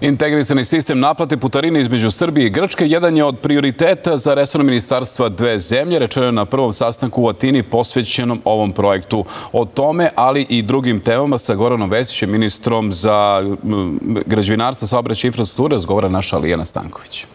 Integrisani sistem naplate putarine između Srbije i Grčke jedan je od prioriteta za resorno ministarstva dve zemlje, rečeno je na prvom sastanku u Atini posvećenom ovom projektu. O tome, ali i drugim temama sa Goranom Vesićem, ministrom za građevinarstvo, saobraćaj i infrastrukture, razgovara naša Lijana Stanković.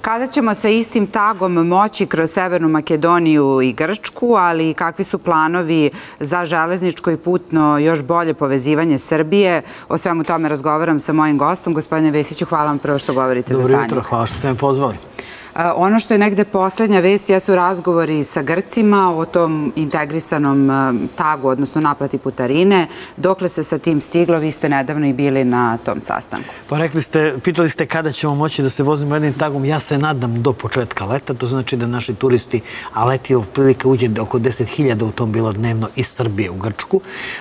Kada ćemo sa istim tagom moći kroz Severnu Makedoniju i Grčku, ali kakvi su planovi za železničko i putno još bolje povezivanje Srbije? O svemu tome razgovaram sa mojim gostom. Gospodine Vesiću, hvala vam prvo što govorite Dobro za Tanjug. Dobro jutro, hvala što ste me pozvali. Ono što je negde poslednja vest jesu razgovori sa Grcima o tom integrisanom tagu, odnosno naplati putarine. Dokle se sa tim stiglo? Vi ste nedavno i bili na tom sastanku. Pa rekli ste, pitali ste kada ćemo moći da se vozimo jednim tagom. Ja se nadam do početka leta. To znači da naši turisti, a leti prilike uđe oko 10.000 automobila dnevno iz Srbije u Grčku,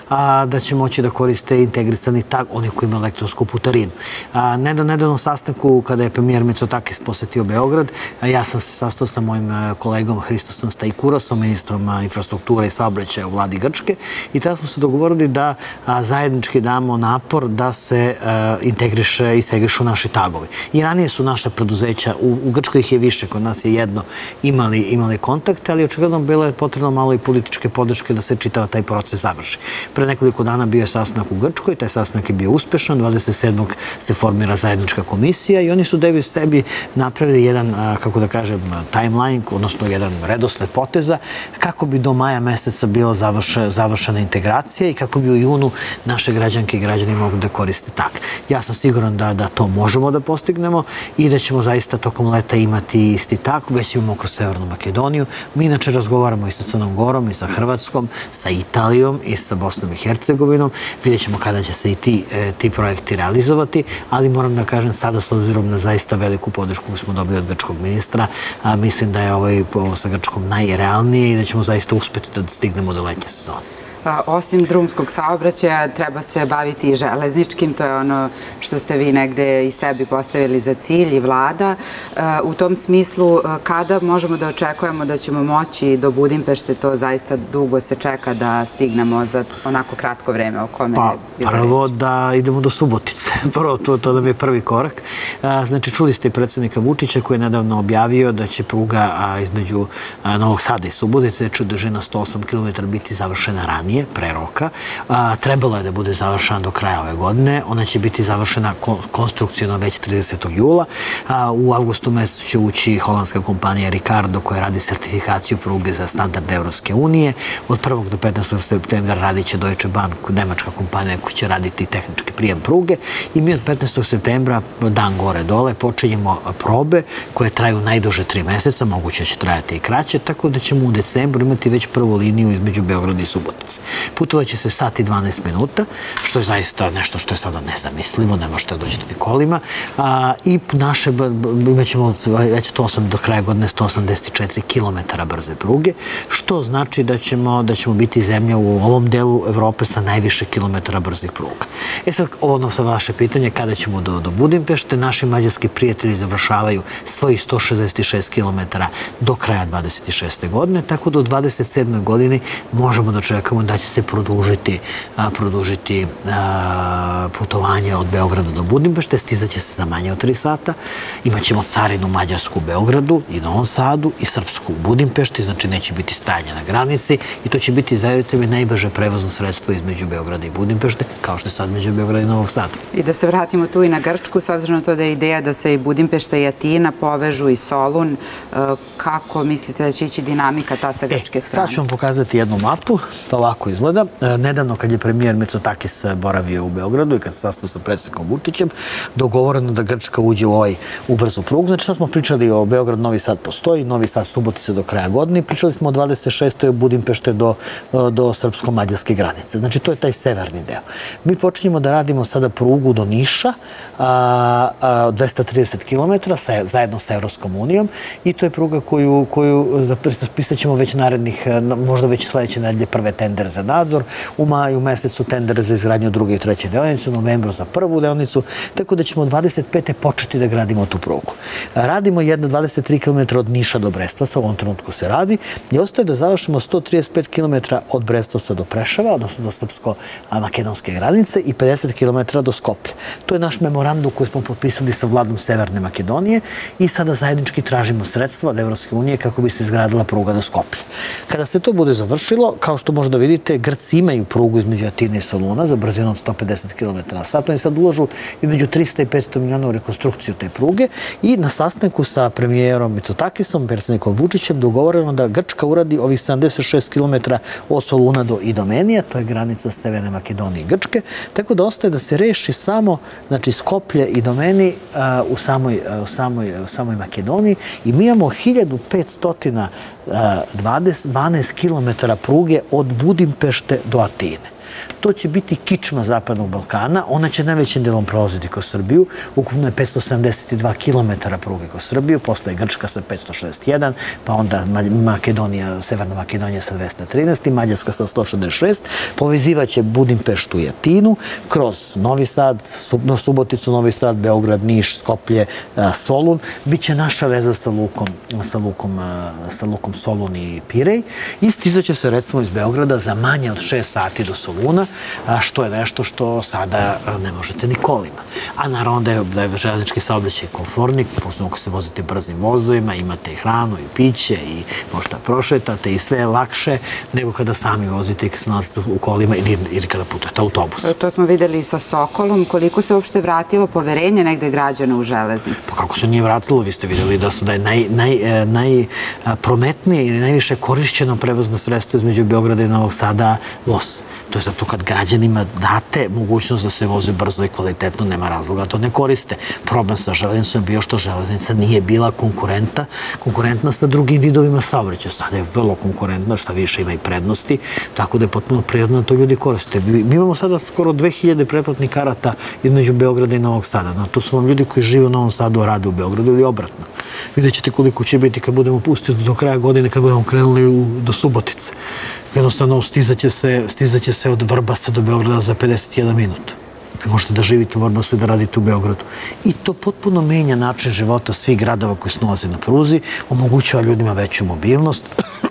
a, da će moći da koriste integrisani tag, oni koji imaju elektronsku putarinu. A, nedavno sastanku, kada je premijer Mitsotakis posetio Beograd, Ja sam se sastao sa mojim e, kolegom Hristosom Stajkurasom, ministrom e, infrastrukture i saobraćaja u vladi Grčke i tada smo se dogovorili da zajednički damo napor da se e, integriše, integrišu naši tagovi. I ranije su naše preduzeća, u, u Grčkoj ih je više, kod nas je jedno, imali, imali kontakte, ali očigledno bilo je potrebno malo i političke podrške da se čitava taj proces završi. Pre nekoliko dana bio je sastanak u Grčkoj, taj sastanak je bio uspešan, 27. se formira zajednička komisija i oni su debi sebi napravili jedan kako da kažem, timeline, odnosno jedan redosled poteza, kako bi do maja meseca bila završe, završena integracija i kako bi u junu naše građanke i građani mogli da koriste tak. Ja sam siguran da, da to možemo da postignemo i da ćemo zaista tokom leta imati isti tak, već imamo kroz Severnu Makedoniju. Mi inače razgovaramo i sa Crnom Gorom i sa Hrvatskom, sa Italijom i sa Bosnom i Hercegovinom. Vidjet ćemo kada će se i ti, e, ti projekti realizovati, ali moram da kažem sada s obzirom na zaista veliku podršku koju smo dobili od grčkog ministra. A, mislim da je ovaj ovo sa Grčkom najrealnije i da ćemo zaista uspeti da stignemo do letnje sezone. Pa, osim drumskog saobraćaja treba se baviti i železničkim, to je ono što ste vi negde i sebi postavili za cilj i vlada. E, u tom smislu, e, kada možemo da očekujemo da ćemo moći do Budimpešte, to zaista dugo se čeka da stignemo za onako kratko vreme o kome pa, je bilo Prvo reći. da idemo do Subotice. Prvo, to, to nam je prvi korak. A, znači, čuli ste i predsednika Vučića koji je nedavno objavio da će pruga između Novog Sada i Subotice, dužina 108 km, biti završena ranije ranije, pre roka. A, trebalo je da bude završena do kraja ove godine. Ona će biti završena konstrukcijno već 30. jula. A, u avgustu mesecu će ući holandska kompanija Ricardo koja radi sertifikaciju pruge za standard Evropske unije. Od 1. do 15. septembra radit će Deutsche Bank, nemačka kompanija koja će raditi tehnički prijem pruge. I mi od 15. septembra, dan gore dole, počinjemo probe koje traju najduže tri meseca, moguće će trajati i kraće, tako da ćemo u decembru imati već prvu liniju između Beograda i Subotice. Putovaće se sat i 12 minuta, što je zaista nešto što je sada nezamislivo, ne možete da dođete kolima. A, I naše, imaćemo već to sam do kraja godine 184 km brze pruge, što znači da ćemo, da ćemo biti zemlja u ovom delu Evrope sa najviše kilometara brzih pruga. E sad, ono sa vaše pitanje, kada ćemo do, do Budimpešte, naši mađarski prijatelji završavaju svoji 166 km do kraja 26. godine, tako da u 27. godini možemo da čekamo da će se produžiti, a, produžiti a, putovanje od Beograda do Budimpešte, stizaće se za manje od 3 sata. Imaćemo carinu Mađarsku u Beogradu i Novom Sadu i Srpsku u Budimpešti, znači neće biti stajanje na granici i to će biti, zajedite mi, najbrže prevozno sredstvo između Beograda i Budimpešte, kao što je sad među Beograda i Novog Sada. I da se vratimo tu i na Grčku, s obzirom na to da je ideja da se i Budimpešta i Atina povežu i Solun, e, kako mislite da će ići dinamika ta sa e, grčke strane? Sad ću vam pokazati jednu mapu, to ovako izgleda. E, nedavno kad je premijer Mitsotakis boravio u Beogradu i kad se sastao sa predsjednikom Vučićem, dogovoreno da Grčka uđe u ovaj ubrzu prug. Znači, sad smo pričali o Beograd, Novi Sad postoji, Novi Sad Subotice do kraja godine. Pričali smo o 26. od Budimpešte do, e, do srpsko-mađarske granice. Znači, to je taj severni deo. Mi počinjemo da radimo sada prugu do Niša, a, a, 230 km sa, zajedno sa Evropskom unijom i to je pruga koju, koju zapisat ćemo već narednih, možda već sledeće nedelje prve tender za nadzor, u maju mesecu tender za izgradnju druge i treće deonice, u novembru za prvu deonicu, tako da ćemo 25. početi da gradimo tu prugu. Radimo jedno 23 km od Niša do Brestosa, u ovom trenutku se radi, i ostaje da završimo 135 km od Brestosa do Prešava, odnosno do srpsko-makedonske granice i 50 km do Skoplja. To je naš memorandum koji smo potpisali sa vladom Severne Makedonije i sada zajednički tražimo sredstva od Evropske unije kako bi se izgradila pruga do Skoplja. Kada se to bude završilo, kao što možda vidite, Grci imaju prugu između Atine i Soluna za brzinu od 150 km na sat. Oni sad uložu između 300 i 500 miliona u rekonstrukciju te pruge i na sastanku sa premijerom Mitsotakisom, predsjednikom Vučićem, dogovoreno da Grčka uradi ovih 76 km od Soluna do Idomenija, to je granica Severne Makedonije i Grčke, tako da ostaje da se reši samo znači, Skoplje i Domeni u samoj, u samoj, u samoj Makedoniji i mi imamo 1500 12, 12 km pruge od Budimpešte do Atine. To će biti kičma Zapadnog Balkana. Ona će najvećim delom prolaziti kroz Srbiju. Ukupno je 572 km pruge kroz Srbiju. Posle Grčka sa 561, pa onda Makedonija, Severna Makedonija sa 213 i Mađarska sa 166. Povezivaće Budimpeštu i Atinu kroz Novi Sad, Suboticu, Novi Sad, Beograd, Niš, Skoplje, Solun. Biće naša veza sa lukom, sa lukom, sa lukom Solun i Pirej. I stizaće se recimo iz Beograda za manje od 6 sati do Soluna a što je nešto što sada ne možete ni kolima. A naravno da je, da je železnički saobraćaj konfornik, posebno ako se vozite brzim vozovima, imate i hranu i piće i možda prošetate i sve je lakše nego kada sami vozite i kada se nalazite u kolima ili, ili kada putujete autobus. To smo videli sa Sokolom. Koliko se uopšte vratilo poverenje negde građana u železnicu? Pa kako se nije vratilo, vi ste videli da, su, da je naj, naj, najprometnije i najviše korišćeno prevozno sredstvo između Beograda i Novog Sada voz. To je zato kad građanima date mogućnost da se voze brzo i kvalitetno, nema razloga da to ne koriste. Problem sa železnicom je bio što železnica nije bila konkurenta, konkurentna sa drugim vidovima saobraćaja. Sada je vrlo konkurentna, šta više ima i prednosti, tako da je potpuno prirodno da to ljudi koriste. Mi imamo sada skoro 2000 pretplatnih karata između Beograda i Novog Sada. No, to su vam ljudi koji žive u Novom Sadu, rade u Beogradu ili obratno. Vidjet ćete koliko će biti kad budemo pustiti do kraja godine, kad budemo krenuli do Subotice jednostavno stizaće se, stizaće se od Vrbasa do Beograda za 51 minut. Vi možete da živite u Vrbasu i da radite u Beogradu. I to potpuno menja način života svih gradova koji se nalaze na pruzi, omogućava ljudima veću mobilnost,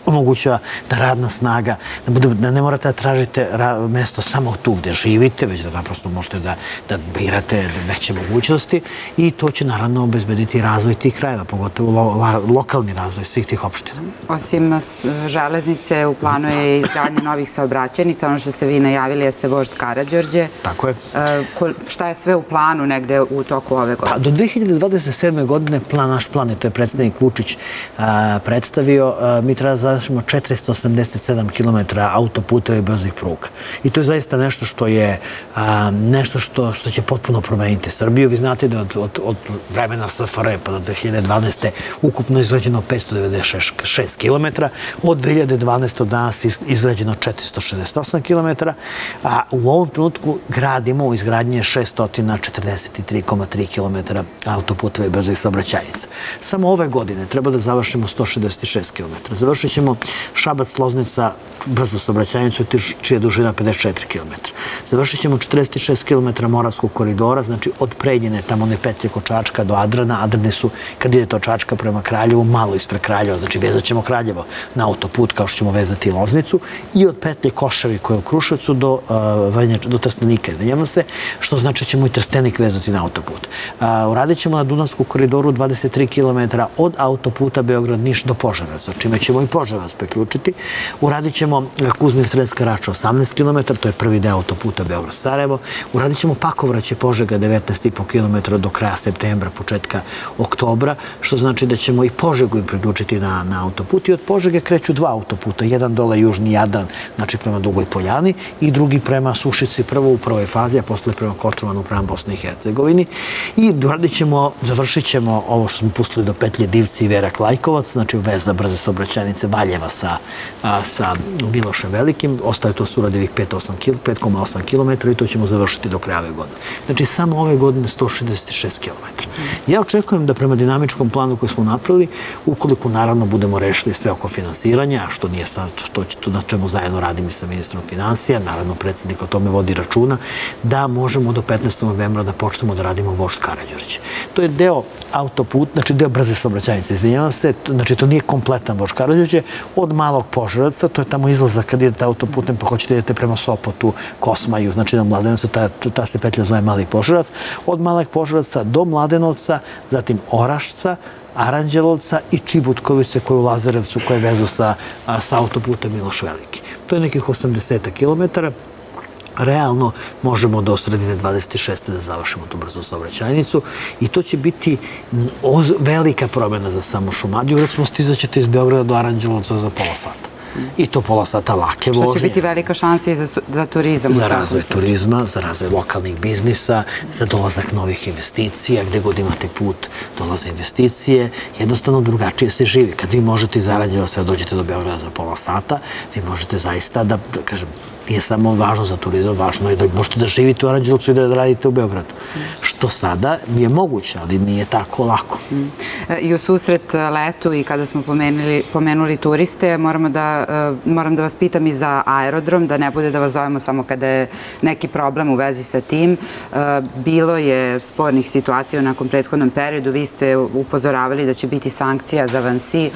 omogućava da radna snaga, da, bude, da ne morate da tražite ra, mesto samo tu gde živite, već da naprosto možete da, da birate veće mogućnosti i to će naravno obezbediti razvoj tih krajeva, pogotovo lo, lo, lokalni razvoj svih tih opština. Osim železnice, u planu je izgradnje novih saobraćenica, ono što ste vi najavili jeste vožd Karadžorđe. Tako je. E, šta je sve u planu negde u toku ove godine? Pa, do 2027. godine plan, naš plan, je to je predstavnik Vučić a, predstavio, a, mi treba da završimo 487 km autoputeva i brzih pruga. I to je zaista nešto što je a, nešto što, što će potpuno promeniti Srbiju. Vi znate da od, od, od vremena SFRJ pa do 2012. ukupno izrađeno 596 km, od 2012. do danas izrađeno 468 km, a u ovom trenutku gradimo u izgradnje 643,3 km autoputeva i brzih saobraćajnica. Samo ove godine treba da završimo 166 km. Završit ćemo Šabac-Loznica brzo saobraćajnicu čija je dužina 54 km. Završit ćemo 46 km Moravskog koridora, znači od Prednjene, tamo one petlje kod Čačka do Adrana. Adrani su, kad idete od Čačka prema Kraljevu, malo ispred Kraljeva, znači vezat ćemo Kraljevo na autoput kao što ćemo vezati Loznicu i od petlje Košavi koje je u Kruševcu do, uh, do Trstenika, izvinjamo se, što znači da ćemo i Trstenik vezati na autoput. Uh, uradit ćemo na Dunavsku koridoru 23 km od autoputa Beograd-Niš do Požarevaca, čime ćemo i Požarevac priključiti. Uradit ćemo Kuzmin Sredska Rača 18 km, to je prvi deo autoputa Beograd-Sarajevo. Uradit ćemo Pakovraće Požega 19,5 km do kraja septembra, početka oktobra, što znači da ćemo i Požegu im priključiti na, na autoput i od Požege kreću dva autoputa, jedan dole Južni Jadran, znači prema Dugoj Poljani i drugi prema Sušici, prvo u prvoj fazi, a posle prema Kotrovanu, prema Bosni i Hercegovini. I uradit ćemo, završit ćemo ovo što smo pustili do petlje Divci i Vera Klajkovac, znači veza brze saobraćajnice Valjeva sa, a, sa Milošem Velikim. Ostaje to su radivih 5,8 km i to ćemo završiti do kraja ove godine. Znači, samo ove godine 166 km. Ja očekujem da prema dinamičkom planu koji smo napravili, ukoliko naravno budemo rešili sve oko finansiranja, što nije sad, što će to na čemu zajedno radim i sa ministrom financija, naravno predsednik o tome vodi računa, da možemo do 15. novembra da počnemo da radimo vošt Karadžorić. To je deo autoput, znači deo brze saobraćajnice, izvinjavam se, znači to nije kompletan vošt Karadžorić, od malog požaraca, to je tamo izlazak kad idete autoputem pa hoćete da idete prema Sopotu, Kosmaju, znači na Mladenovcu, ta, ta se petlja zove Mali požarac, od malih požaraca do Mladenovca, zatim Orašca, Aranđelovca i Čibutkovice koje u Lazarevcu koje je veza sa, sa autoputem Miloš Veliki. To je nekih 80 km, realno možemo do sredine 26. da završimo tu brzo saobraćajnicu i to će biti velika promjena za samo Šumadiju. Recimo, stizaćete iz Beograda do Aranđelovca za pola sata i to pola sata lake vožnje. Što će biti velika šansa i za, za turizam. Za razvoj turizma, za razvoj lokalnih biznisa, za dolazak novih investicija, gde god imate put dolaze investicije, jednostavno drugačije se živi. Kad vi možete iz Aranđela da dođete do Beograda za pola sata, vi možete zaista da, da kažem, nije samo važno za turizam, važno je da možete da živite u Aranđelovcu i da radite u Beogradu. Što sada je moguće, ali nije tako lako. E, I u susret letu i kada smo pomenuli, pomenuli turiste, moramo da, e, moram da vas pitam i za aerodrom, da ne bude da vas zovemo samo kada je neki problem u vezi sa tim. E, bilo je spornih situacija nakon prethodnom periodu, vi ste upozoravali da će biti sankcija za Vansi.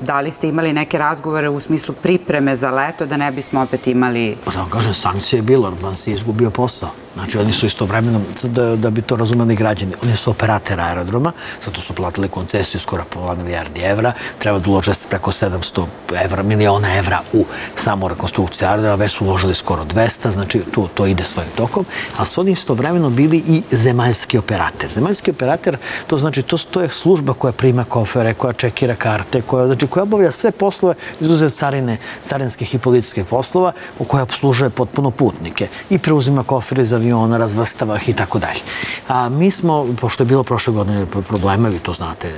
Da li ste imali neke razgovore u smislu pripreme za leto da ne bismo opet imali... Pa da vam kažem, sankcije je bilo, man si izgubio posao. Znači, oni su istovremeno, da, da bi to razumeli građani, oni su operater aerodroma, zato su platili koncesiju skoro pola milijardi evra, treba da ulože preko 700 evra, miliona evra u samu rekonstrukciju aerodroma, već su uložili skoro 200, znači to, to ide svojim tokom, ali su oni istovremeno bili i zemaljski operater. Zemaljski operater, to znači, to, to je služba koja prima kofere, koja čekira karte, koja, znači, koja obavlja sve poslove, izuzev carine, carinskih i policijskih poslova, koja obslužuje potpuno putnike i preuzima kofere za aviona, razvrstava ih i tako dalje. A mi smo, pošto je bilo prošle godine problema, vi to znate,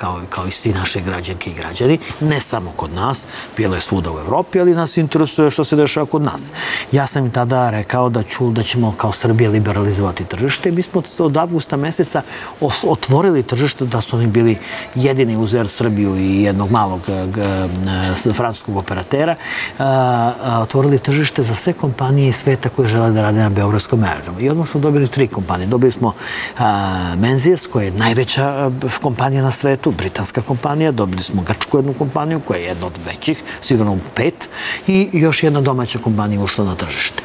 kao, kao i svi naše građanke i građani, ne samo kod nas, bilo je svuda u Evropi, ali nas interesuje što se dešava kod nas. Ja sam im tada rekao da ću, da ćemo kao Srbije liberalizovati tržište. Mi smo od avgusta meseca otvorili tržište da su oni bili jedini uz Air Srbiju i jednog malog francuskog operatera. Otvorili tržište za sve kompanije iz sveta koje žele da rade na Beogradskom aerodromu. I odmah smo dobili tri kompanije. Dobili smo Menzies, koja je najveća kompanija na svetu, tu britanska kompanija, dobili smo grčku jednu kompaniju koja je jedna od većih, sigurno pet, i još jedna domaća kompanija ušla na tržište.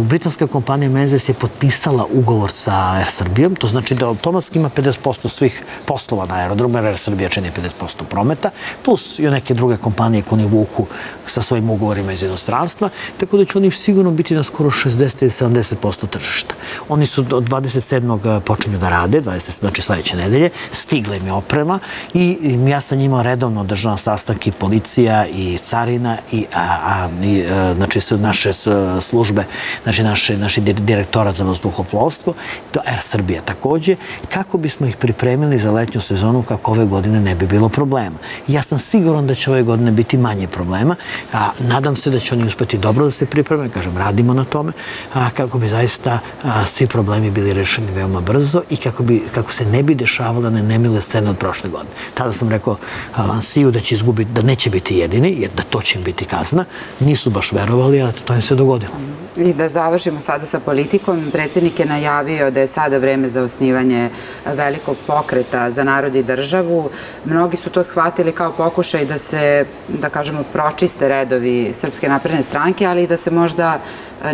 Britanska kompanija Menzes je potpisala ugovor sa Air Srbijom, to znači da automatski ima 50% svih poslova na aerodromu, jer Air Srbija čini 50% prometa, plus i neke druge kompanije koje oni vuku sa svojim ugovorima iz jednostranstva, tako da će oni sigurno biti na skoro 60 ili 70% tržišta. Oni su od 27. počinju da rade, 20, znači sledeće nedelje, stigle im je oprema i ja sa njima redovno održavam sastanke policija i carina i, a, a, i a, znači naše službe, znači naše, naši direktora za vazduhoplovstvo, to Air Srbija takođe, kako bismo ih pripremili za letnju sezonu kako ove godine ne bi bilo problema. Ja sam siguran da će ove godine biti manje problema, a nadam se da će oni uspeti dobro da se pripreme, kažem, radimo na tome, a, kako bi zaista a, svi problemi bili rešeni veoma brzo i kako, bi, kako se ne bi dešavala ne nemile scene od prošle godine. Tada sam rekao Lansiju da će izgubiti, da neće biti jedini, jer da to će im biti kazna. Nisu baš verovali, a to im se dogodilo. I da završimo sada sa politikom. Predsjednik je najavio da je sada vreme za osnivanje velikog pokreta za narod i državu. Mnogi su to shvatili kao pokušaj da se, da kažemo, pročiste redovi Srpske napredne stranke, ali i da se možda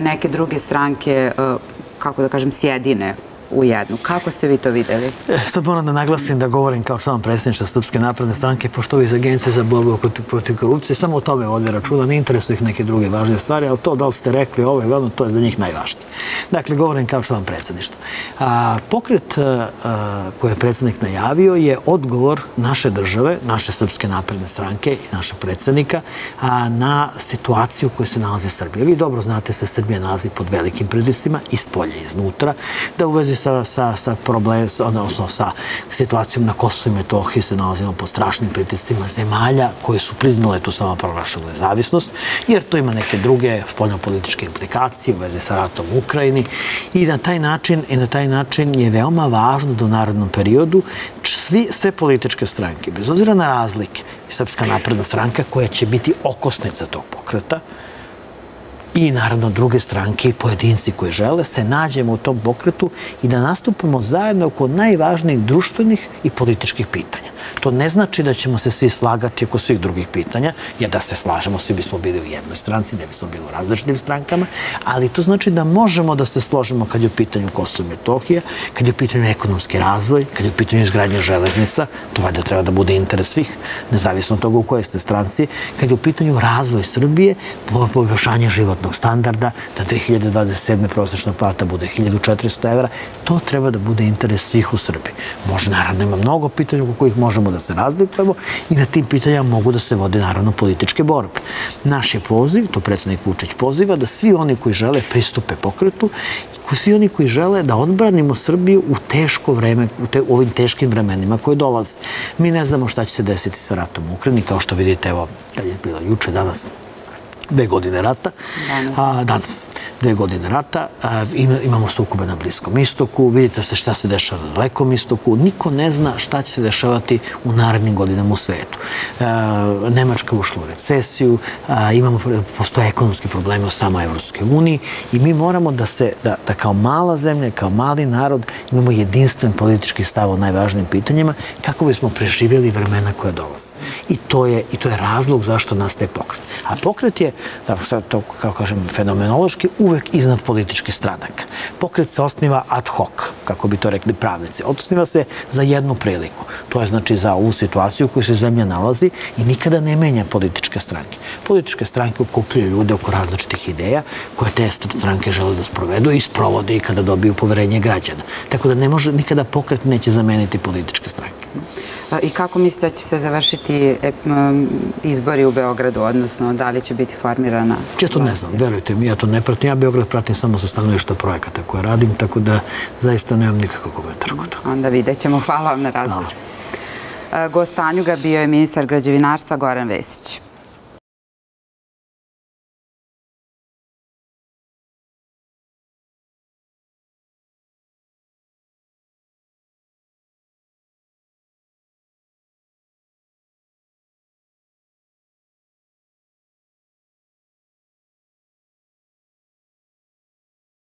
neke druge stranke, kako da kažem, sjedine u jednu. Kako ste vi to videli? E, sad moram da naglasim da govorim kao član predsjedniča Srpske napredne stranke, pošto iz Agencije za borbu protiv korupcije samo o tome vode računa, ne interesuju ih neke druge važne stvari, ali to da li ste rekli ovo ili ono, to je za njih najvažnije. Dakle, govorim kao član predsjedništva. A, pokret a, koji je predsjednik najavio je odgovor naše države, naše Srpske napredne stranke i našeg predsjednika na situaciju u kojoj se nalazi Srbija. Vi dobro znate se Srbija nalazi pod velikim pritiscima, iz polja, iznutra, da u vezi sa, sa, sa, problem, odnosno sa situacijom na Kosovo i Metohiji se nalazimo pod strašnim pritiscima zemalja koje su priznale tu samo proglašenu nezavisnost, jer to ima neke druge spoljnopolitičke implikacije u vezi sa ratom u Ukrajini i na taj način, i na taj način je veoma važno da u narodnom periodu svi, sve političke stranke, bez obzira na razlike, Srpska napredna stranka koja će biti okosnica tog pokreta, i naravno druge stranke i pojedinci koji žele se nađemo u tom pokretu i da nastupamo zajedno oko najvažnijih društvenih i političkih pitanja. To ne znači da ćemo se svi slagati oko svih drugih pitanja, jer da se slažemo, svi bismo bili u jednoj stranci, ne bismo bili u različitim strankama, ali to znači da možemo da se složimo kad je u pitanju Kosovo i Metohija, kad je u pitanju ekonomski razvoj, kad je u pitanju izgradnja železnica, to valjda treba da bude interes svih, nezavisno od toga u kojoj ste stranci, kad je u pitanju razvoj Srbije, poboljšanje životnog standarda, da 2027. prosečna plata bude 1400 evra, to treba da bude interes svih u Srbiji. Može, naravno, ima mnogo pitanja oko kojih možemo da se razlikujemo i na tim pitanjama mogu da se vode naravno političke borbe. Naš je poziv, to predsednik Vučić poziva, da svi oni koji žele pristupe pokretu i svi oni koji žele da odbranimo Srbiju u teško vreme, u, te, u ovim teškim vremenima koje dolaze. Mi ne znamo šta će se desiti sa ratom u Ukrajini, kao što vidite, evo, kad je bilo juče, danas, dve godine rata. Danas. A, danas dve godine rata, imamo sukobe na Bliskom istoku, vidite se šta se dešava na Dalekom istoku, niko ne zna šta će se dešavati u narednim godinama u svetu. Nemačka ušla u recesiju, imamo, postoje ekonomski problemi u samoj Evropskoj uniji i mi moramo da se, da, da kao mala zemlja, kao mali narod imamo jedinstven politički stav o najvažnijim pitanjima kako bismo preživjeli vremena koja dolaze. I to je, i to je razlog zašto nastaje pokret. A pokret je, da sad to, kao kažem, fenomenološki, uvek iznad političkih stranaka. Pokret se osniva ad hoc, kako bi to rekli pravnici. Osniva se za jednu priliku. To je znači za ovu situaciju u kojoj se zemlja nalazi i nikada ne menja političke stranke. Političke stranke okupljaju ljude oko različitih ideja koje te stranke žele da sprovedu i sprovode i kada dobiju poverenje građana. Tako da ne može, nikada pokret neće zameniti političke stranke. I kako mislite da će se završiti e, izbori u Beogradu, odnosno da li će biti formirana? Ja to ne znam, verujte mi, ja to ne pratim. Ja Beograd pratim samo sa stanovišta projekata koje radim, tako da zaista nemam nikakav komentar oko toga. Onda vidjet ćemo. Hvala vam na razgovor. Gostanju ga bio je ministar građevinarstva Goran Vesić.